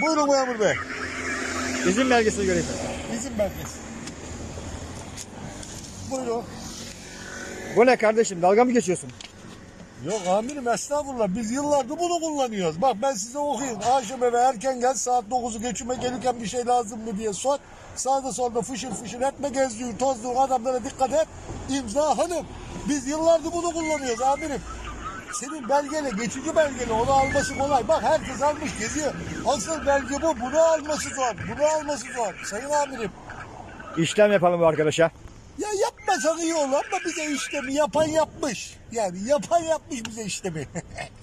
Buyurun memur bey. İzin belgesini göreyim. İzin belgesi. Buyurun. Bu ne kardeşim dalga mı geçiyorsun? Yok amirim estağfurullah biz yıllardır bunu kullanıyoruz. Bak ben size okuyayım. Akşam eve erken gel saat 9'u geçime gelirken bir şey lazım mı diye sor. Sağda solda fışır fışır etme gezdiğin tozduğun adamlara dikkat et. İmza hanım. Biz yıllardır bunu kullanıyoruz amirim. Senin belgele, geçici belgele onu alması kolay. Bak herkes almış geziyor. Asıl belge bu. Bunu alması zor. Bunu alması zor. Sayın amirim. İşlem yapalım bu arkadaşa. Ya yapmasak iyi olur ama bize işlemi yapan yapmış. Yani yapan yapmış bize işlemi.